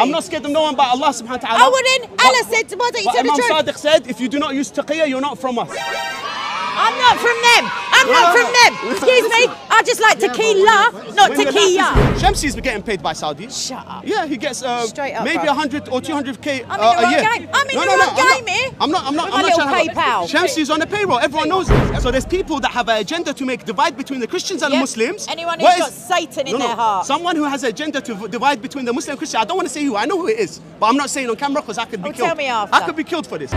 I'm not scared of no one but Allah subhanahu wa ta'ala. I wouldn't. But- Allah said, why don't you but tell the Imam truth? Sadiq said, if you do not use taqiyya, you're not from us. I'm not from them. I'm not from them. Excuse me. I just like tequila, not tequila. Shamsi's getting paid by Saudi. Shut up. Yeah, he gets uh, Straight up, maybe bro. 100 or 200k I'm in uh, the a wrong year. game. I'm in no, the no, wrong no, I'm not- game here. I'm not. I'm not. I'm not trying to. Shamsi's on the payroll. Everyone knows this. So there's people that have an agenda to make divide between the Christians and Yep. the Muslims. Anyone who's got Satan in their heart. Someone who has an agenda to divide between the Muslim and Christian. I don't want to say who. I know who it is, but I'm not saying on camera because I could be Oh, killed. tell me after. I could be killed for this.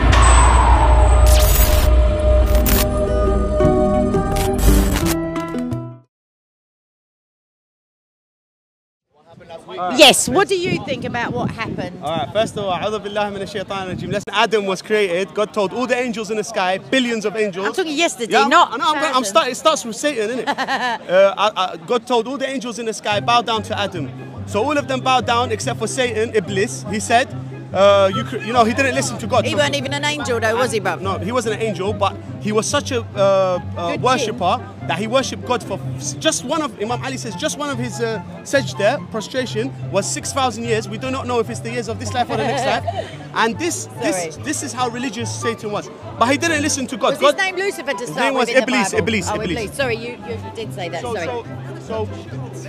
Yes, what do you think about what happened? All right, first of all, A'udhu Billahi Listen, Adam was created, God told all the angels in the sky, billions of angels. I'm talking yesterday, yeah, not. I know, I'm, I'm start, it starts with Satan, innit? uh, I, I, God told all the angels in the sky, bow down to Adam. So all of them bowed down except for Satan, Iblis. He said, uh, you, you know, he didn't listen to God. He weren't even an angel, though, was he, bro? No, he wasn't an angel, but he was such a uh, uh, worshipper that he worshipped God for just one of Imam Ali says just one of his uh, sajda prostration was six thousand years. We do not know if it's the years of this life or the next life. And this this Sorry. this is how religious Satan was. But he didn't listen to God. Was God his name Lucifer to his start name was with in the Iblis? Iblis, oh, Iblis. Sorry, you, you did say that. so, Sorry. so, so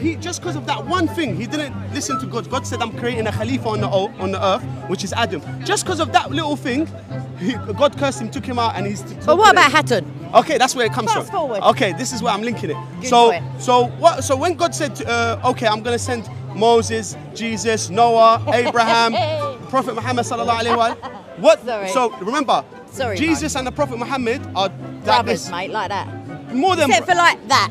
he just because of that one thing, he didn't listen to God. God said, "I'm creating a Khalifa on the on the earth, which is Adam." Just because of that little thing, he, God cursed him, took him out, and he's. but what about Hatun? Okay, that's where it comes Fast from. forward. Okay, this is where I'm linking it. Good so, boy. so what? So when God said, uh, "Okay, I'm going to send Moses, Jesus, Noah, Abraham, Prophet Muhammad sallallahu alaihi wasallam," what? Sorry. So remember, Sorry, Jesus and the Prophet Muhammad are Brothers, mate, like that. more than Except for like that.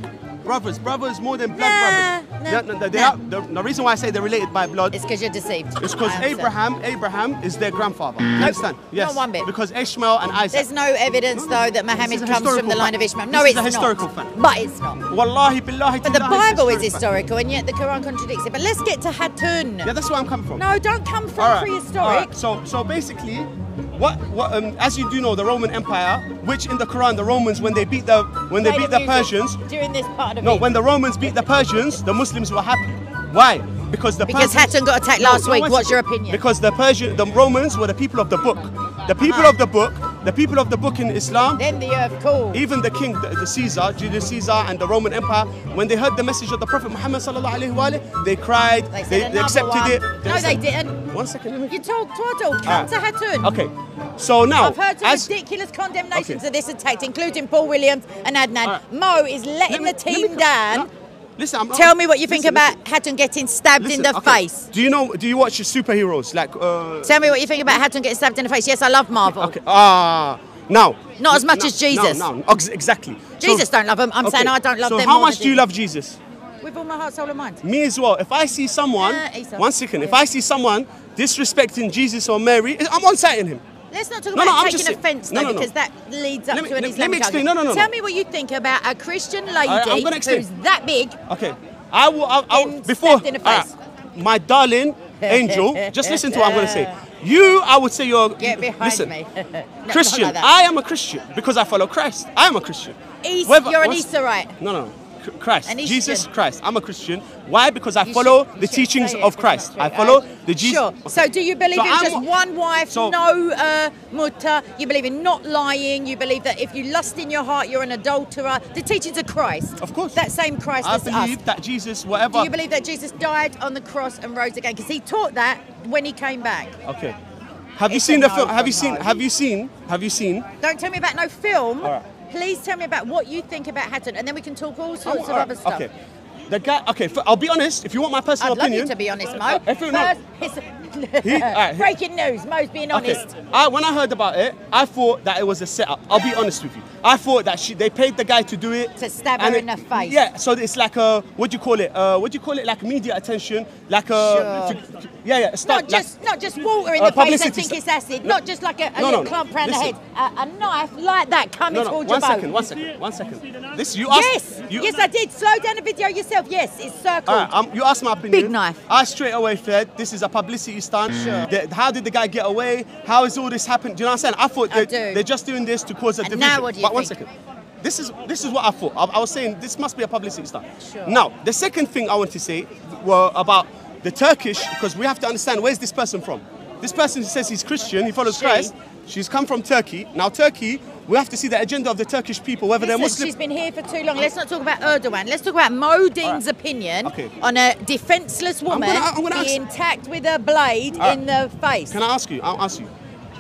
Brothers, brothers more than blood Nah, brothers. nah, Yeah, no, they nah. are, the, the reason why I say they're related by blood It's because you're deceived. It's because I understand. Abraham, Abraham is their grandfather. Mm. You understand? Yes. not one bit. Because Ishmael and Isaac. There's no evidence, though, that Muhammad This is a comes from the line fact. of Ishmael. No, This is it's a not. historical fact. But it's not. Wallahi billahi But the Bible is historical fact. and yet the Quran contradicts it. But let's get to Hatun. Yeah, that's where I'm coming from. No, don't come from All right, prehistoric. all right. So, so basically, what, what um, as you do know, the Roman Empire, which in the Quran, the Romans, when they beat the when they Play beat the music Persians, during this part of no, it. when the Romans beat the Persians, the Muslims were happy. Why? Because the Because Persians, Hatun got attacked last no, week. one What's your opinion? Because the Persian, the Romans were the people of the book. The people Ah. of the book, the people of the book in Islam, then the earth cool. even the king, the, the Caesar, Julius Caesar, and the Roman Empire, when they heard the message of the Prophet Muhammad sallallahu alaihi wasallam, they cried, They they, they accepted one. it. No, they didn't. One second, let me. You told Twaddle, ah. come Alright. to Hatun. Okay, so now, I've heard some as, ridiculous condemnations Okay. of this attack, including Paul Williams and Adnan. Alright. Mo is letting Let me- the let me team down. no, Listen, I'm, Tell me what you think listen, about Hatun getting stabbed listen, in the okay. face. Do you know? Do you watch your superheroes like? Uh, Tell me what you think about Hatun getting stabbed in the face. Yes, I love Marvel. okay. Ah, now. Not as much no, as Jesus. No, no, exactly. Jesus don't love him. I'm saying I don't love so them how more much do you love Jesus? With all my heart, soul, and mind. Me as well. If I see someone, Uh, one second. If I see someone disrespecting Jesus or Mary, I'm on sighting him. Let's not talk No, about no, taking offence, no, though, because that leads up Let me- to an let- let me explain. No, no, no, Tell me what you think about a Christian lady I- I'm gonna explain. who's that big. Okay. I will. I, I, before stabbed in the alright, my darling angel, just listen to what I'm going to say. You, I would say you're. Get behind listen, me. Christian. like. I am a Christian because I follow Christ. I am a Christian. East, Whether- you're an Easterite. No, no. Christ, Jesus. Christ. I'm a Christian. Why? Because I You follow should- the teachings of Christ. I follow Uh, the Jesus. Sure. So do you believe So in I'm just one wife, so- no uh, mutta? You believe in not lying. You believe that if you lust in your heart, you're an adulterer. The teachings of Christ. Of course. That same Christ I believe us. that Jesus, whatever. Do you believe that Jesus died on the cross and rose again? Because he taught that when he came back. Okay. Have you seen the film? Have you seen? Have you seen? Have you seen? Don't tell me about no film. All right. Please tell me about what you think about Hatun, and then we can talk all Oh, sorts of all right, other stuff. Okay. The guy. Okay. I'll be honest. If you want my personal I'd love opinion. you to be honest, Mo. Uh, if no. First, He- right, breaking news. Mo's being Okay. honest. I, when I heard about it, I thought that it was a setup. I'll be honest with you. I thought that she, they paid the guy to do it. To stab her it- in the face. Yeah. So it's like a what do you call it? Uh, what do you call it? Like media attention. Like a. Sure. to- yeah, yeah. Start, Not just not just water in Uh, the face and think it's acid. No. Not just like a, a No, little no, clump round the head. A, a knife like that coming towards One your second. boat. One second. One second. This you asked. Yes, You, yes, I did. Slow down the video yourself. Yes, it's circled. Right, um, you asked my opinion. Big knife. I straight away said this is a publicity The- how did the guy get away? How is all this happened? Do you know what I'm saying? I thought I they, they're just doing this to cause a And division. now what do you but one think? second. This is this is what I thought. I, I was saying this must be a publicity stunt. Sure. Now the second thing I want to say were about the Turkish, because we have to understand where's this person from. This person says he's Christian, he follows She. Christ. She's come from Turkey. Now, Turkey, we have to see the agenda of the Turkish people, whether they're Listen, Muslim. she's been here for too long. Let's not talk about Erdogan. Let's talk about Mo Deen's opinion Okay. on a defenceless woman gonna- I'm gonna ask- being tacked with a blade in the face. Can I ask you? I'll ask you.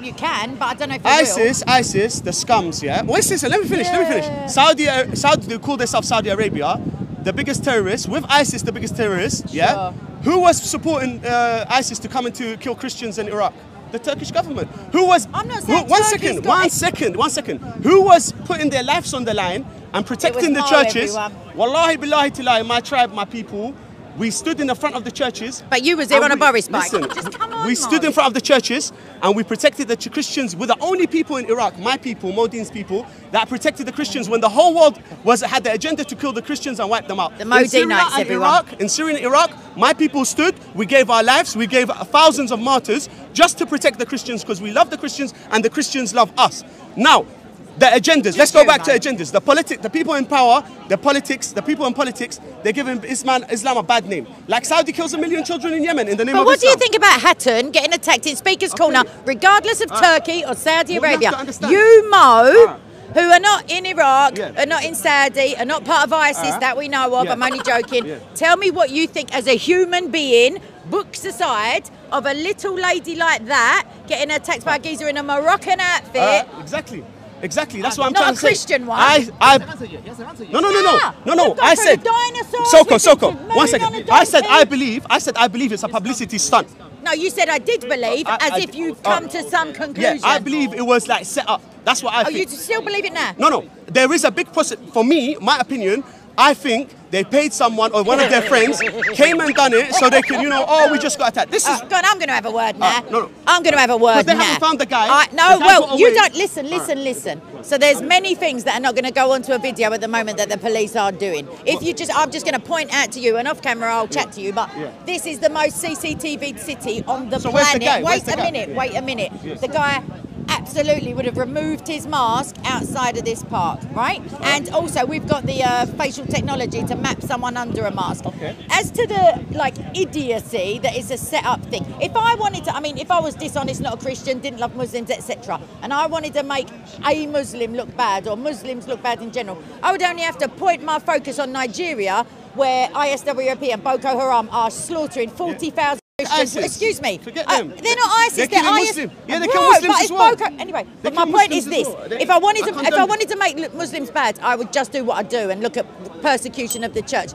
You can, but I don't know if ISIS, ISIS, the scums, yeah. Wait, listen, let me finish, let me finish. Saudi, uh, Saudi, they call themselves Saudi Arabia, the biggest terrorist, with ISIS, the biggest terrorist, yeah. Who was supporting uh, ISIS to come and to kill Christians in Iraq? The Turkish government. Who was? I'm not who- saying one Turkey's second, one second, one second. Who was putting their lives on the line and protecting the churches? everyone. Wallahi billahi my tribe, my people. We stood in the front of the churches. But you was there on a we- Boris bike. Listen, Just come on, we stood in front of the churches and we protected the Christians. We're the only people in Iraq, my people, Mo Deen's people, that protected the Christians when the whole world was had the agenda to kill the Christians and wipe them out. The in Syria and everyone. Iraq, in Syria and Iraq, my people stood. We gave our lives. We gave thousands of martyrs just to protect the Christians because we love the Christians and the Christians love us. Now. The agendas. Let's go back to agendas. The politic, the people in power, the politics, the people in politics, they're giving Islam, Islam a bad name. Like Saudi kills a million children in Yemen in the name But of what do you think about Hatun getting attacked in Speaker's Corner, regardless of ah. Turkey or Saudi Well, you have Arabia? You, Mo, Alright. who are not in Iraq, Yeah. are not in Saudi, are not part of ISIS Alright. that we know of, Yeah. I'm only joking. Yeah. Tell me what you think as a human being, books aside, of a little lady like that getting attacked by a geezer in a Moroccan outfit. Uh, exactly. Exactly. That's what I'm Not trying to say. Not Christian one. I, I, no, no, no, no, no, no. I said, Soko, Soko. to One moving on second. said. I believe. I said, I believe it's a publicity stunt. no, you said I did believe, I- as I- if you've uh, come to some conclusion. Yeah, conclusion. I believe it was like set up. That's what I Oh, you still believe it now? No, no. There is a big process. For me, my opinion, I think they paid someone or one of their friends came and done it so they can, you know, oh, we just got attacked. This is. Uh, go on, I'm going to have a word now. Uh, no, no. I'm going to have a word But they now. haven't found the guy. I- no, The guy well, you don't listen, listen, listen. So there's many things that are not going to go onto a video at the moment that the police are doing. If you just, I'm just going to point out to you, and off camera I'll chat to you. But Yeah. this is the most CCTV city on the So the planet. guy? Where's Wait the a minute. Yeah. Wait a minute. Yes. The guy. Absolutely would have removed his mask outside of this park, right? And also, we've got the uh, facial technology to map someone under a mask. Okay. As to the like idiocy that is a set up thing, if I wanted to, I mean, if I was dishonest, not a Christian, didn't love Muslims, etc., and I wanted to make a Muslim look bad or Muslims look bad in general, I would only have to point my focus on Nigeria, where ISWAP and Boko Haram are slaughtering 40,000 Christians. ISIS. Excuse me. Forget Uh, them. they're not ISIS. They're They're, killing IS. Muslims. Yeah, they kill Muslims but as well. Boko. Anyway, They but my point is this: well. If I wanted I to, if I wanted to make Muslims bad, I would just do what I do and look at persecution of the church.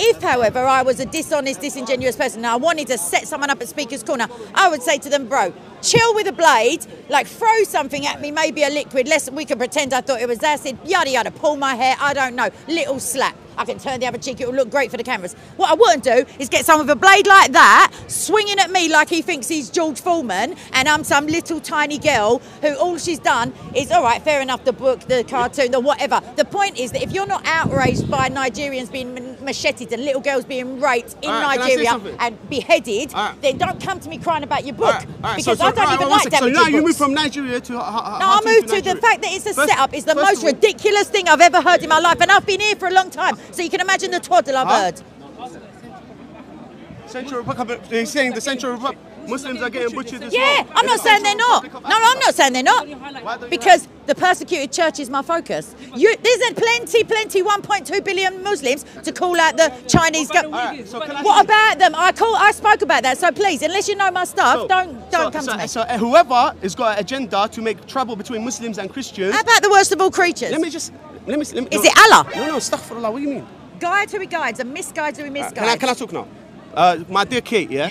If, however, I was a dishonest, disingenuous person and I wanted to set someone up at Speaker's Corner, I would say to them, bro, chill with a blade, like throw something at me, maybe a liquid, less we can pretend I thought it was acid, yada yada, pull my hair, I don't know, little slap. I can turn the other cheek, it will look great for the cameras. What I wouldn't do is get someone with a blade like that, swinging at me like he thinks he's George Foreman, and I'm some little tiny girl who all she's done is, all right, fair enough, the book, the cartoon, the whatever. The point is that if you're not outraged by Nigerians being macheted and little girls being raped in right, can I say Nigeria and beheaded, right. then don't come to me crying about your book. All right, all right. Because so, so, I don't even like that. So now you moved from Nigeria to. Uh, No, I moved to the fact that it's a setup is the most ridiculous thing I've ever heard in my life, and I've been here for a long time. So you can imagine the twaddle I've Huh? heard. Central Republic. They're saying the Central Republic Muslims are getting butchered as Yeah, well. I'm not saying they're not. Republic of No, I'm not saying they're not. Because the persecuted church is my focus. You, there's a plenty, plenty, 1.2 billion Muslims to call out the Chinese government. Alright, so can I What about them? I call, I spoke about that. So please, unless you know my stuff, So- don't don't so, come so, to me. So uh, whoever has got an agenda to make trouble between Muslims and Christians. How about the worst of all creatures? Let me just. Let me. Let me Is no, it Allah? No, no. stuff Astaghfirullah. What do you mean? Guide who he guides and misguides who he misguides. Can I, can I talk now? Uh, my dear Kay, yeah?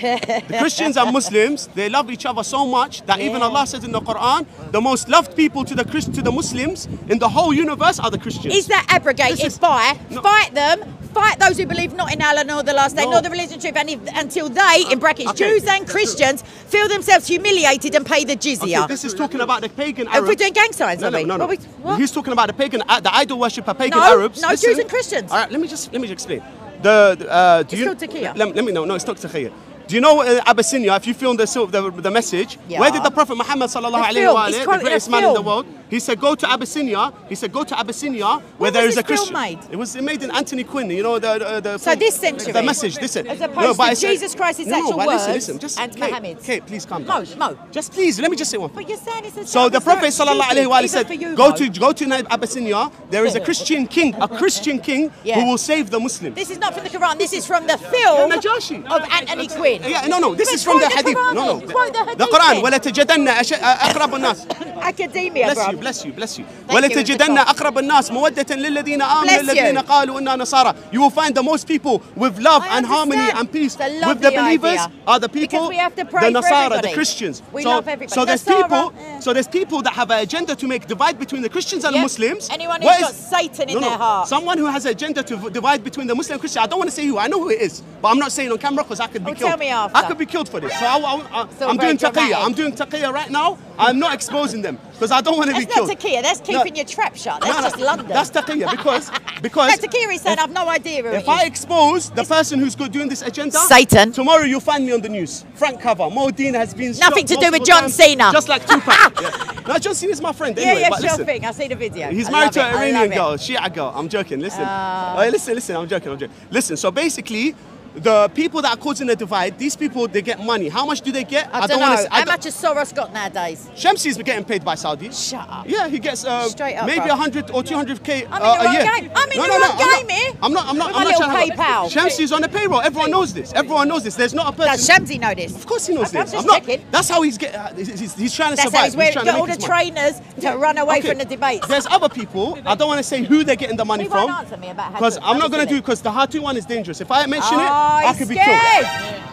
the Christians and Muslims, they love each other so much that even Allah says in the Quran, the most loved people to the Christ- to the Muslims in the whole universe are the Christians. Is that abrogated is- by No. fight them, fight those who believe not in Allah nor the last day, No. nor the religion of truth, and if, until they, in brackets, okay. Jews and Christians, feel themselves humiliated and pay the jizya. Okay, this is talking about the pagan Are Arabs. we doing gang signs, No, are no, we? no, no. We- He's talking about the pagan, uh, the idol worshipper pagan No, Arabs. no, Jews and Christians. All right, let me just let me just explain. The uh, do It's you, taqiyya. Let, let me know. No, it's not taqiyya. Do you know uh, Abyssinia? If you film the, the the message, Yeah. where did the Prophet Muhammad sallallahu The alaihi film. wa He's alihi, the greatest man in the world, he said, go to Abyssinia. He said, go to Abyssinia where there is a Christian. Made? It was made in Anthony Quinn. You know the the, the so this century. The message. Listen. As opposed no, but to said, Jesus Christ no, actual but words listen, listen, just, and Kay, Muhammad's. Please come. down. Mo, Mo. Just please let me just say one. But you're saying it's a so the Prophet sallallahu alaihi wasallam said, you, go to go to Abyssinia. There is a Christian king, a Christian king yeah. who will save the Muslims. This is not from the Quran. This is from the film yeah, of Anthony Quinn. Yeah, no, no. This but is from the Hadith. No, no. The Quran. ولا تجدن أقرب الناس. Academia, bro you, bless you, bless you. Thank ولا you, تجدن Mr. Tom. أقرب الناس مودة للذين آمنوا Bless الذين you. قالوا إنا نصارى. You will find the most people with love I and harmony understand. and peace It's a with the lovely believers idea. are the people, Because we have to pray the for Nasara, everybody. the Christians. We so, love everybody. So there's Nasara, people. yeah. So there's people that have an agenda to make divide between the Christians and Yep. the Muslims. Anyone who's What got Satan in no, no. their heart. Someone who has an agenda to v- divide between the Muslim and Christian. I don't want to say who. I know who it is, but I'm not saying on camera because I could be Oh, killed. tell me after. I could be killed for this. So I, I, I, So I'm very doing taqiyya. dramatic. I'm doing taqiyya right now. I'm not exposing them because I don't want to be That's killed. not taqiyya. That's No. keeping your trap shut. That's No, no, just London. That's taqiyya because because That's taqiyya saying, I've no idea who it if I expose the person who's good doing this agenda, Satan. tomorrow you'll find me on the news. Front cover. Mo Deen has been Nothing to do with John times, Cena. Just like Tupac. yeah. No, John Cena is my friend. Yeah, Anyway, yeah, but sure listen. thing. I've seen the video. He's I married to an Iranian girl, Shia girl. I'm joking. Listen. Uh. Oh, listen, listen. I'm joking. I'm joking. Listen. So basically, the people that are causing the divide, these people, they get money. How much do they get? I, don't know. wanna I How don't- much has Soros got nowadays? Shamsi's getting paid by Saudis. Shut up. Yeah, he gets uh, Straight up, maybe bro. 100 or 200k I'm uh, in the a year. game. I'm in no, the no, no, I'm not- game here. I'm not. I'm not. With I'm my not little trying to- PayPal. Shamsi's on the payroll. Everyone knows this. Everyone knows this. There's not a person. Does Shamsi know this? Of course he knows I'm this. just not. checking. That's how he's get. Uh, he's, he's, he's trying to That's survive. how he's wearing trying to all the trainers to run away from the debates. There's other people. I don't want to say who they're getting the money from. won't answer me about Because I'm not going to do it? because the Hatu one is dangerous. If I mention Oh, it, I could be scared. killed.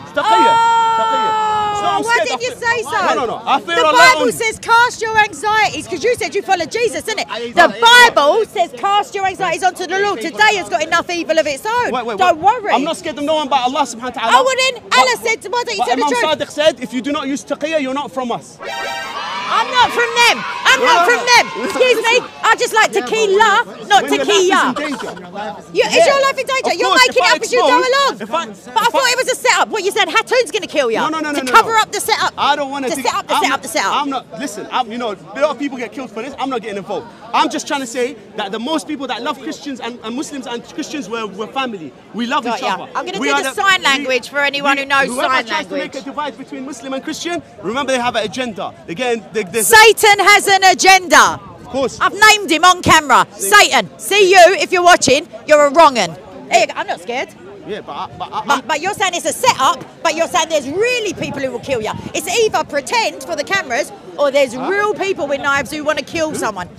It's taqiyya. Taqiyya. It's not, I'm Oh, why didn't you say so? No, no, no. I fear the Bible says cast your anxieties because you said you follow Jesus, isn't it? The Bible says cast your anxieties onto the Lord. Today has got enough evil of its own. Wait, wait, Don't worry. I'm not scared of no one but Allah subhanahu wa ta'ala. Oh, well then, Allah said, why don't you but tell the Imam truth? Sadiq said, if you do not use taqiyya, you're not from us. I'm not from them. I'm No, not no, from them. Excuse me. I just like tequila, not When your life is tequila. You, is your life in danger? Of You're course, making it I up as you go along. I- but I if thought I- it was a setup. What you said, Hatun's going to kill you. No, no, no, no, To no, cover no. up the setup. I don't want to set up the I'm setup. not- The setup. I'm not. Listen. I'm, you know, a lot of people get killed for this. I'm not getting involved. I'm just trying to say that the most people that love Christians and, and Muslims and Christians were, were family. We love Got each ya. other. I'm gonna do are the sign language for anyone who knows sign language. whoever tries to make a divide between Muslim and Christian, remember they have an agenda. Again, they, Satan has an agenda. Of course. I've named him on camera. Satan. See you if you're watching. You're a wrong un. There you go. I'm not scared. yeah, but, but, I, But, but you're saying it's a setup, but you're saying there's really people who will kill you. It's either pretend for the cameras or there's uh, real people with knives who want to kill someone.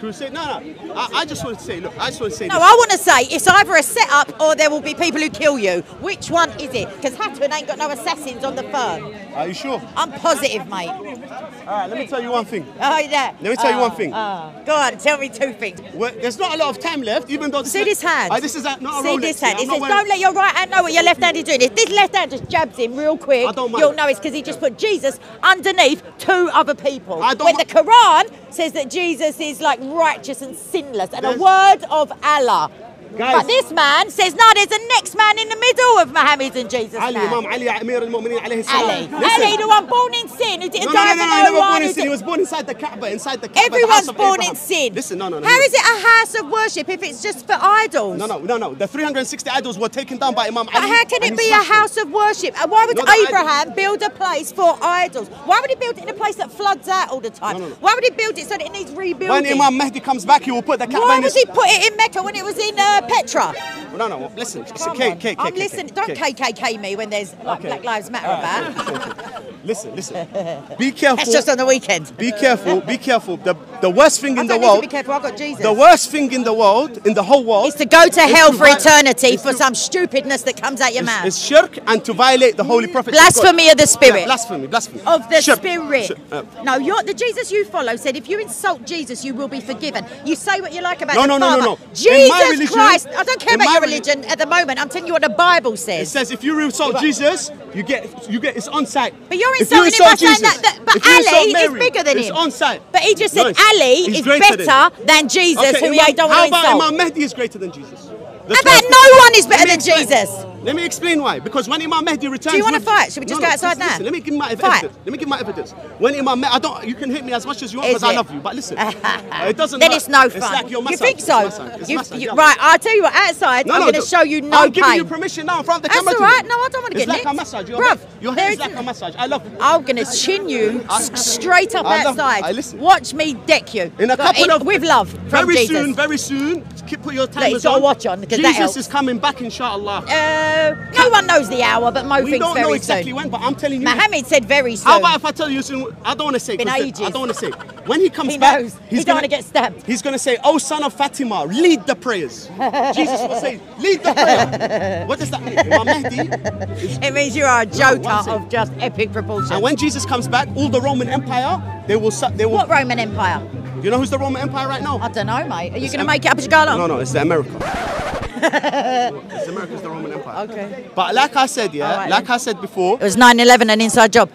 Crusade. No, no. I, I just want to say, look, I just want to say. No, this. I want to say it's either a setup or there will be people who kill you. Which one is it? Because Hatun ain't got no assassins on the firm. Are you sure? I'm positive, mate. All right, let me tell you one thing. Oh, yeah. Let me tell you Oh, one thing. oh. Go on, tell me two things. Well, there's not a lot of time left, even though. See this hand? Uh, this is a, not a See Rolex. this hand. It says, don't let your right hand know what your left hand is doing. If this left hand just jabs him real quick, I don't mind. you'll know it's because he just put Jesus underneath two other people. I don't when the Quran says that Jesus is like righteous and sinless and a word of Allah. Guys. But this man says, no, there's a next man in the middle of Muhammad and Jesus. Ali. Imam Ali, Amir al-Mu'mineen alayhi salam. Ali. Listen. Ali, the one born in sin, who didn't No, no, die no, no, no, he never born in sin. He was born inside the Kaaba, inside the Kaaba. Everyone's of born Abraham. in sin. Listen, no, no, no. How is it a house of worship if it's just for idols? No, no, no, no. The 360 idols were taken down by Imam But Ali. how can it be a them. house of worship? Why would No, the Abraham build a place for idols? Why would he build it in a place that floods out all the time? No, no, no. Why would he build it so that it needs rebuilding? When Imam Mahdi comes back, he will put the Kaaba Why in was his... he put it in Mecca when it was in uh, Petra? No, no, listen. listen Come Kay, Kay, I'm Kay, listening. Don't. KKK me when there's like Okay. Black Lives Matter about. Listen, listen. Be careful. That's just on the weekend. Be careful. Be careful. The, the worst thing I in the don't need to world... be careful. I've got Jesus. The worst thing in the world, in the whole world... is to go to hell for eternity for to- some stupidness that comes out your mouth. is shirk and to violate the holy prophet. Blasphemy of the spirit. Yeah, blasphemy, blasphemy. of the Shirk. spirit. Shirk, uh, no, you're, the Jesus you follow said if you insult Jesus, you will be forgiven. You say what you like about No, no, no, no, Father. no. Jesus religion- Christ. I don't care about your reli- religion at the moment. I'm telling you what the Bible says. It says. if you insult Jesus, you get you get it's on site. But you're If you insulting him by insult saying Jesus, that, that- but Ali is bigger than it's him. on site. But he just said Nice. Ali He's is better than, than Jesus, Okay, who he don't How about insult. Imam Mahdi is greater than Jesus? The How about no one is better than. Jesus? Let me explain why. Because when Imam Mahdi returns, Do you wanna fight? Should we just No, go outside now? Listen, let me give my Fight. evidence. Let me give my evidence. When Imam Mahdi, I don't. You can hit me as much as you want because I love you. But listen, uh, it doesn't. Then it's no It's fun. like your you think so? It's You- massage, you- yeah. right, I'll tell you what, outside, No, I'm no, going to show you no I'm giving you permission now in front of the That's camera. all to right. No, I don't wanna It's get like a massage. Your Bruv, hair, your hair is like a massage. I love. I'm going to chin you straight up I outside. I listen. Watch me deck you. In a couple of with love very soon, very soon. Keep put your he's timers got a on. watch on, because Jesus is coming back, inshallah. Uh, no one knows the hour, but Mo we thinks don't know exactly soon. when, but I'm telling you. Mohammed said very soon. How about if I tell you soon? I don't want to say. Been ages. I don't want to say. When he comes He back, knows. he's He don't gonna get stabbed. He's going to say, "Oh, son of Fatima, lead the prayers." Jesus will say, "Lead the prayer." what does that mean? Mahdi. It means you are a joker second. of just epic proportions. and when Jesus comes back, all the Roman Empire, they will. They will. what Roman Empire? You know who's the Roman Empire right now? I don't know, mate. Are you going to make it up as you go along? No, no, it's the America. it's America's the Roman Empire. Okay. But like I said, yeah, right like then. I said before, It was 9-11 an inside job.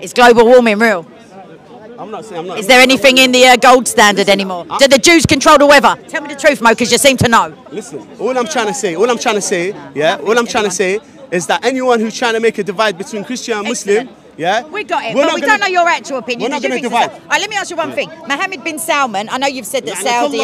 Is global warming real? I'm not saying I'm not. Is there anything in the uh, gold standard anymore? I'm- Do the Jews control the weather? Tell me the truth, Mo, because you seem to know. Listen, all I'm trying to say, all I'm trying to say, yeah, all I'm trying to say is that anyone who's trying to make a divide between Christian and Muslim, Excellent. Yeah, We got it, we're but we don't know your actual opinion. we're not think so? divide. All right, let me ask you one thing. Mohammed bin Salman, I know you've said that Saudi.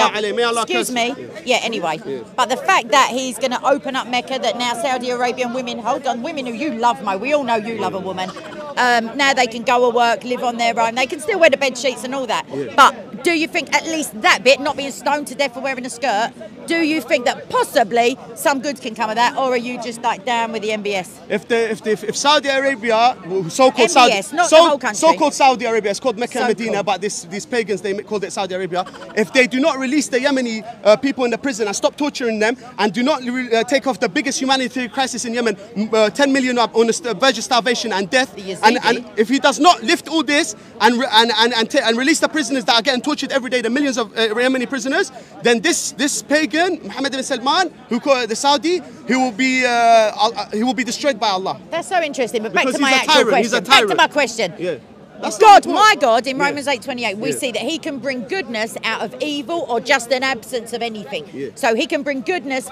excuse me. Yeah. Anyway, but the fact that he's going to open up Mecca, that now Saudi Arabian women, hold on, women who you love, Mo. We all know you love a woman. Um, now they can go to work, live on their own. They can still wear the bed sheets and all that. But do you think at least that bit, not being stoned to death for wearing a skirt, do you think that possibly some good can come of that, or are you just like down with the MBS? If the if the, if Saudi Arabia, so-called Saudi, MBS, the so, so-called Saudi Arabia, it's called Mecca and So-called. Medina, but this these pagans they called it Saudi Arabia. If they do not release the Yemeni uh, people in the prison and stop torturing them, and do not uh, take off the biggest humanitarian crisis in Yemen, uh, 10 million up on the verge of starvation and death, and, and if he does not lift all this and and and and, and release the prisoners that are getting tortured every day, the millions of uh, Yemeni prisoners, then this this pagan Mohammed bin Salman, who called the Saudi, he will be uh, uh, he will be destroyed by Allah. That's so interesting. But back Because to my he's a actual tyrant, question. Back to my question. Yeah. That's God, my. God, in Yeah. Romans 8:28, we Yeah. see that He can bring goodness out of evil or just an absence of anything. Yeah. So He can bring goodness.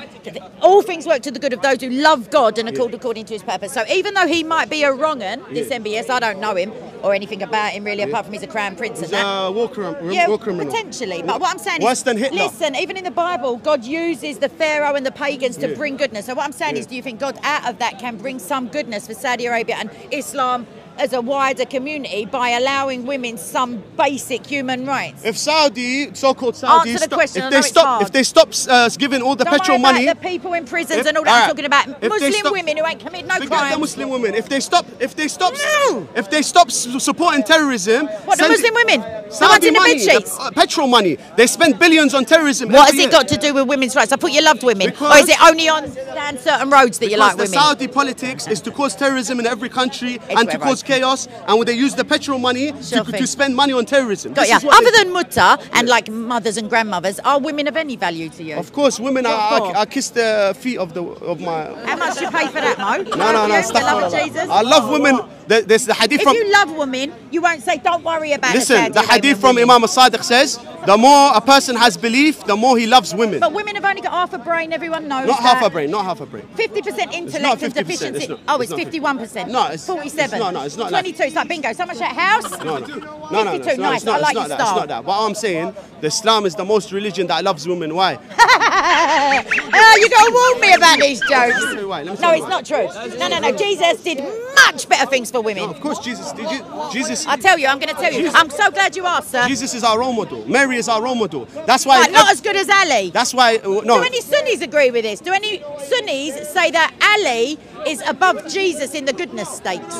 All things work to the good of those who love God and are called according to His purpose. So even though He might be a wrong un, this. MBS, I don't know him or anything about him really, apart from he's a crown prince He's and that. a war, crim- Yeah, war criminal. potentially. But what I'm saying Worse is, than Hitler. listen, even in the Bible, God uses the Pharaoh and the pagans to bring goodness. So what I'm saying is, do you think God out of that can bring some goodness for Saudi Arabia and Islam as a wider community by allowing women some basic human rights? If Saudi, so-called Saudi, Answer the question, if they stop, if they stop uh, giving all the Don't petrol money, the people in prisons If- and all that. I'm talking about Muslim stop- women who ain't committed no crime. the Muslim women. If they stop, if they stop, No. if they stop supporting terrorism, What, the Muslim women? The Saudi in the money, bed uh, petrol money. They spend billions on terrorism. What has every it got to do with women's rights? I thought you loved women. or is it only on certain roads that you Because like the women? Saudi politics is to cause terrorism in every country and to wherever. Cause chaos, and when they use the petrol money to, to spend money on terrorism. Got This ya. Other than mutta and like mothers and grandmothers, are women of any value to you? Of course, women What are. for? I, I kiss the feet of the of my. How much do you pay for that, Mo? No, no, no. You, Stop the love. Jesus. I love women. There- There's the hadith If from. you love women, you won't say, "Don't worry about." It. Listen, the hadith from women." Imam al-Sadiq says, the more a person has belief, the more he loves women. But women have only got half a brain. Everyone knows Not that. half a brain, not half a brain. Fifty percent intellect not and 50%, deficiency. it's not- oh, it's it's not fifty-one percent. No, it's- forty-seven. it's not, no, it's not like- Twenty-two. It's like bingo. So much at house. No, no, no, no, no, no, it's not, nice. not, I like it's not your that, it's not that. But I'm saying, the Islam is the most religion that loves women. Why? oh, you gotta warn me about these jokes. Let me tell you why, let me No, it's not true. No, no, no. Jesus did much better things for women. Of course, Jesus. Did you, Jesus. I tell you, I'm going to tell you. Jesus- I'm so glad you asked, sir. Jesus is our role model. Mary is our role model. That's why. Right, not as good as Ali. that's why. uh, no. Do any Sunnis agree with this? Do any Sunnis say that Ali is above Jesus in the goodness stakes?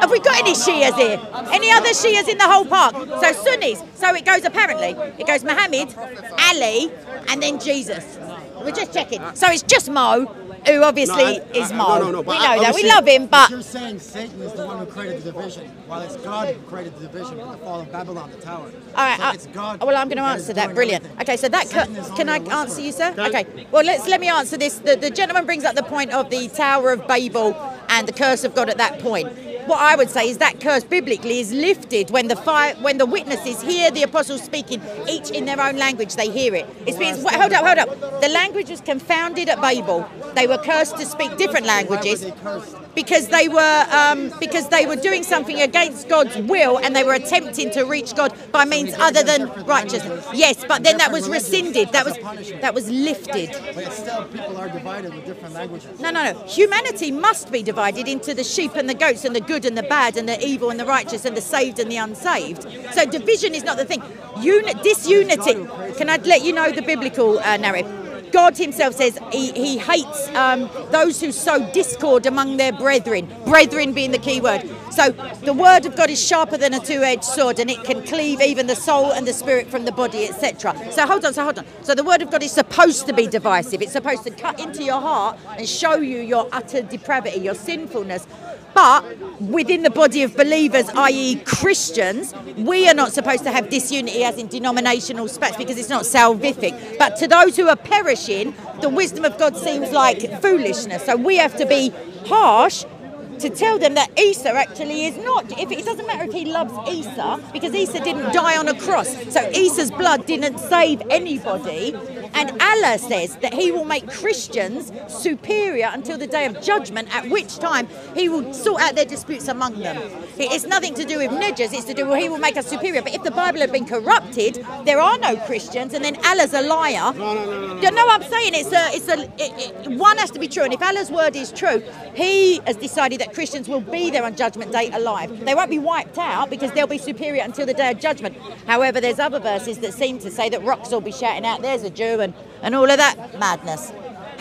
Have we got any Shias here? Any other Shias in the whole park? So Sunnis. So it goes apparently. It goes Muhammad, Ali, and then Jesus. We're just checking. So it's just Mo, who obviously No, I- is I- Mo. no, no, no, we know that. We love him, but You're saying Satan is the one who created the division, while it's God who created the division with the fall of Babylon, the tower. All right. So uh, it's God well, I'm going to answer that. Brilliant. everything. Okay, so that co- can I answer you, sir? Can I- Okay. Well, let's let me answer this. The, the gentleman brings up the point of the Tower of Babel and the curse of God at that point. What I would say is that curse biblically is lifted when the fire, when the witnesses hear the apostles speaking, each in their own language, they hear it. It's wait, hold up, hold up. The language was confounded at Babel. they were cursed to speak different languages? Because they were um, because they were doing something against God's will and they were attempting to reach God by means other than righteousness. Yes, but then that was rescinded. That was that was lifted. But still, people are divided with different languages. No, no, no. Humanity must be divided into the sheep and the goats and the good and the bad and the evil and the righteous and the saved and the unsaved. So division is not the thing. Uni- disunity. Can I let you know the biblical uh, narrative? God Himself says He, he hates um, those who sow discord among their brethren. Brethren being the key word. So the word of God is sharper than a two-edged sword, and it can cleave even the soul and the spirit from the body, etc. So hold on, so hold on. So the word of God is supposed to be divisive. It's supposed to cut into your heart and show you your utter depravity, your sinfulness. But within the body of believers, i.e., Christians, we are not supposed to have disunity as in denominational spats because it's not salvific. But to those who are perishing, the wisdom of God seems like foolishness. So we have to be harsh to tell them that Isa actually is not. If it doesn't matter if he loves Isa, because Isa didn't die on a cross, so Isa's blood didn't save anybody. And Allah says that He will make Christians superior until the day of judgment, at which time He will sort out their disputes among them. It's nothing to do with nudges; it's to do with He will make us superior. But if the Bible had been corrupted, there are no Christians, and then Allah's a liar. No, no, no, no. You know what I'm saying? It's a, it's a, it, it, one has to be true, and if Allah's word is true, He has decided that Christians will be there on Judgment Day alive. They won't be wiped out because they'll be superior until the day of judgment. However, there's other verses that seem to say that rocks will be shouting out, "There's a Jew," and, all of that madness.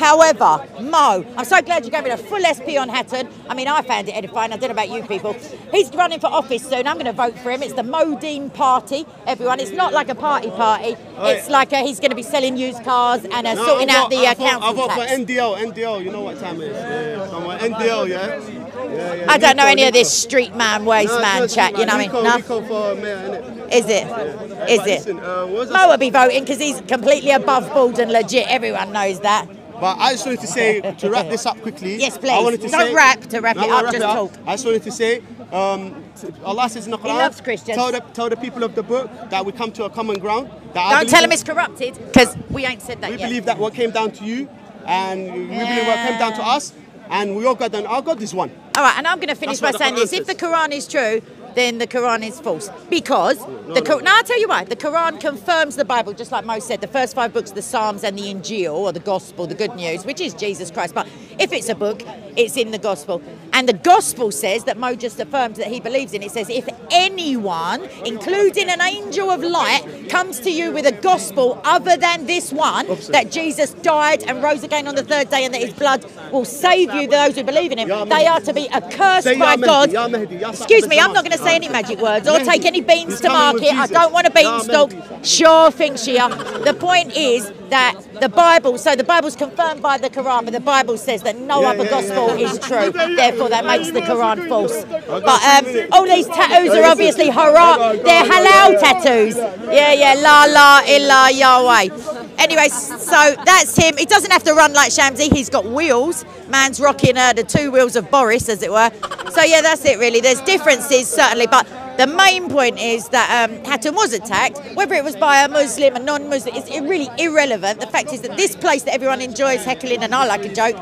However, Mo, I'm so glad you gave me a full SP on Hatun. I mean, I found it edifying. I don't know about you people. He's running for office soon. I'm going to vote for him. It's the Mo Modine Party, everyone. It's not like a party party. It's like a, he's going to be selling used cars and uh, No, sorting I out the I uh, I vote for. NDL. NDL, you know what time it is. Yeah, NDL, yeah? yeah, yeah. I don't know Nico, any of this street man, waste No, man chat. You know what I Nico, mean? No? For mayor, innit? Is it? Is But it? listen, uh, Mo will be voting because he's completely above board and legit. Everyone knows that. But I just wanted to say, to wrap this up quickly. Yes, please. I wanted to Don't say, rap, to wrap No, it up, wrap just talk. I just wanted to say, um, Allah says in the Quran, loves Christians. Tell the, tell the people of the book that we come to a common ground. Don't tell them it's corrupted because we ain't said that We yet. believe that what came down to you, and we believe what came down to us, and we all got done. Our God is one. All right, and I'm going to finish That's by saying this: if the Quran is true, then the Quran is false because the Quran. Now I'll tell you why. The Quran confirms the Bible, just like Mo said. The first five books, the Psalms and the Injil, or the Gospel, the Good News, which is Jesus Christ. But if it's a book, it's in the Gospel, and the Gospel says that Mo just affirms that he believes in. It says if anyone, including an angel of light, comes to you with a gospel other than this one, that Jesus died and rose again on the third day, and that His blood will save you, those who believe in Him, they are to be accursed by God. Ya Mahdi, Ya Excuse me, I'm not going to say any magic words or take any beans to market. I don't want a beanstalk. Sure thing, Shia. The point is that the Bible, so the Bible's confirmed by the Quran, but the Bible says that no Yeah, other yeah, gospel yeah. is true. Therefore, that makes the Quran false. But um, all these tattoos are obviously haram. They're halal tattoos. Yeah, yeah. La la illa Yahweh. Anyway, so that's him. He doesn't have to run like Shamsi. He's got wheels. Man's rocking uh, the two wheels of Boris, as it were. So yeah, that's it really. There's differences certainly, but the main point is that um, Hatun was attacked. Whether it was by a Muslim, a non-Muslim, it's really irrelevant. The fact is that this place that everyone enjoys heckling, and I like a joke,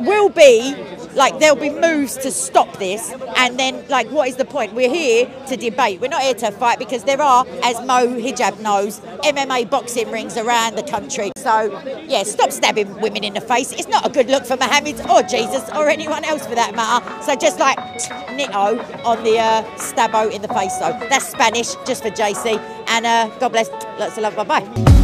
will be like there'll be moves to stop this and then like what is the point? We're here to debate. We're not here to fight because there are as mo hijab knows mma boxing rings around the country. So yeah stop stabbing women in the face. It's not a good look for mohammed or jesus or anyone else for that matter. So just like nitto on the uh, stabbo in the face so that's spanish just for jc and uh, god bless. Lots of love. Bye bye